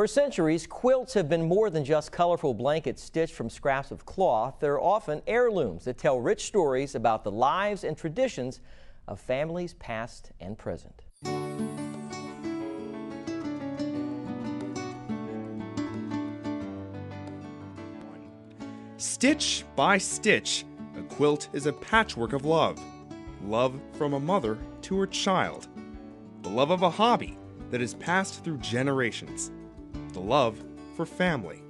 For centuries, quilts have been more than just colorful blankets stitched from scraps of cloth. They're often heirlooms that tell rich stories about the lives and traditions of families past and present. Stitch by stitch, a quilt is a patchwork of love. Love from a mother to her child. The love of a hobby that has passed through generations. The love for family.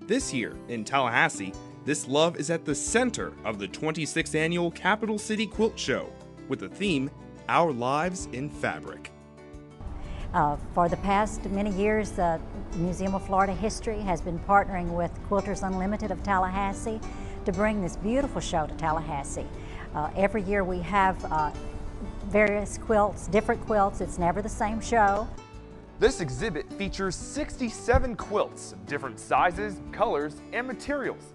This year in Tallahassee, this love is at the center of the 26th annual Capital City Quilt Show with the theme Our Lives in Fabric. Uh, for the past many years, the Museum of Florida History has been partnering with Quilters Unlimited of Tallahassee to bring this beautiful show to Tallahassee. Uh, every year we have uh, various quilts, different quilts. It's never the same show. This exhibit features 67 quilts of different sizes, colors, and materials.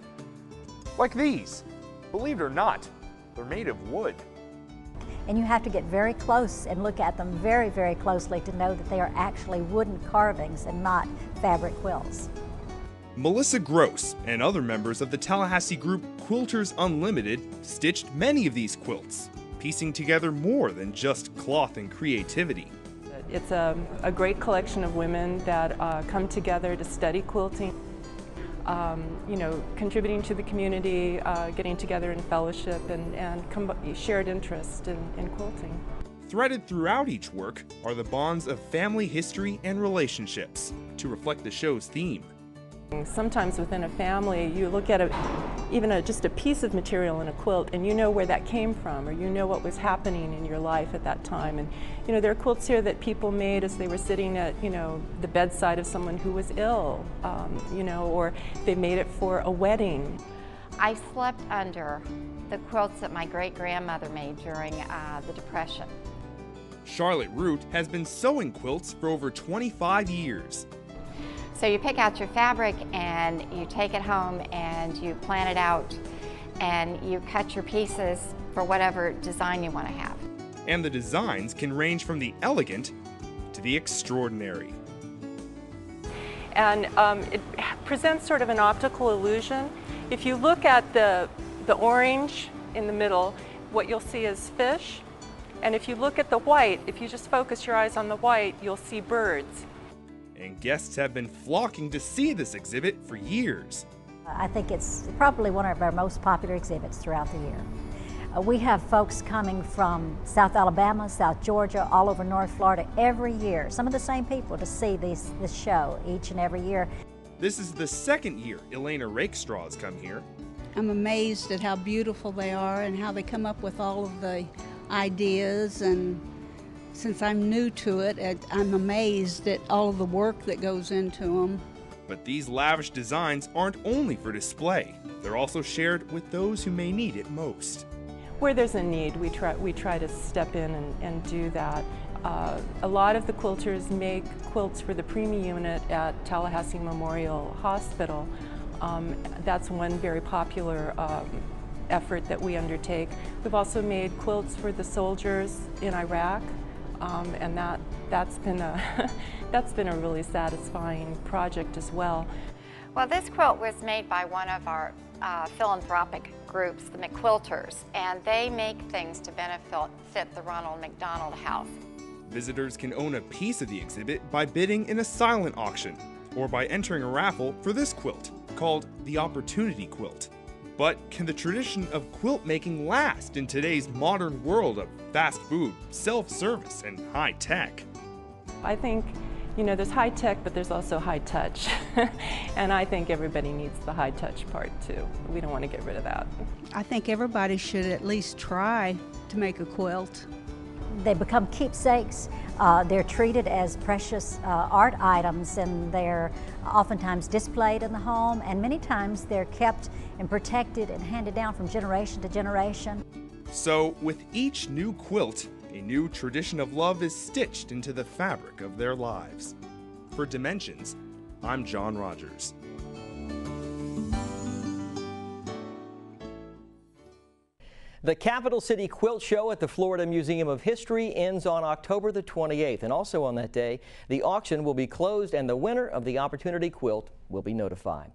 Like these. Believe it or not, they're made of wood and you have to get very close and look at them very, very closely to know that they are actually wooden carvings and not fabric quilts. Melissa Gross and other members of the Tallahassee group Quilters Unlimited stitched many of these quilts, piecing together more than just cloth and creativity. It's a, a great collection of women that uh, come together to study quilting um, you know, contributing to the community, uh, getting together in fellowship and, and shared interest in, in quilting. Threaded throughout each work are the bonds of family history and relationships to reflect the show's theme. Sometimes within a family, you look at a, even a, just a piece of material in a quilt and you know where that came from or you know what was happening in your life at that time. And you know, there are quilts here that people made as they were sitting at, you know, the bedside of someone who was ill, um, you know, or they made it for a wedding. I slept under the quilts that my great-grandmother made during uh, the Depression. Charlotte Root has been sewing quilts for over 25 years. So you pick out your fabric and you take it home and you plan it out and you cut your pieces for whatever design you want to have. And the designs can range from the elegant to the extraordinary. And um, it presents sort of an optical illusion. If you look at the, the orange in the middle, what you'll see is fish. And if you look at the white, if you just focus your eyes on the white, you'll see birds and guests have been flocking to see this exhibit for years. I think it's probably one of our most popular exhibits throughout the year. Uh, we have folks coming from South Alabama, South Georgia, all over North Florida every year. Some of the same people to see this, this show each and every year. This is the second year Elena Rakestraw has come here. I'm amazed at how beautiful they are and how they come up with all of the ideas and since I'm new to it, I'm amazed at all of the work that goes into them. But these lavish designs aren't only for display, they're also shared with those who may need it most. Where there's a need, we try, we try to step in and, and do that. Uh, a lot of the quilters make quilts for the preemie unit at Tallahassee Memorial Hospital. Um, that's one very popular um, effort that we undertake. We've also made quilts for the soldiers in Iraq um, and that that's been a that's been a really satisfying project as well. Well, this quilt was made by one of our uh, philanthropic groups, the McQuilters, and they make things to benefit the Ronald McDonald House. Visitors can own a piece of the exhibit by bidding in a silent auction or by entering a raffle for this quilt called the Opportunity Quilt. But can the tradition of quilt making last in today's modern world of fast food, self service, and high tech? I think, you know, there's high tech, but there's also high touch. and I think everybody needs the high touch part too. We don't want to get rid of that. I think everybody should at least try to make a quilt. They become keepsakes. Uh, they're treated as precious uh, art items and they're oftentimes displayed in the home and many times they're kept and protected and handed down from generation to generation. So, with each new quilt, a new tradition of love is stitched into the fabric of their lives. For Dimensions, I'm John Rogers. The Capital City Quilt Show at the Florida Museum of History ends on October the 28th. And also on that day, the auction will be closed and the winner of the Opportunity Quilt will be notified.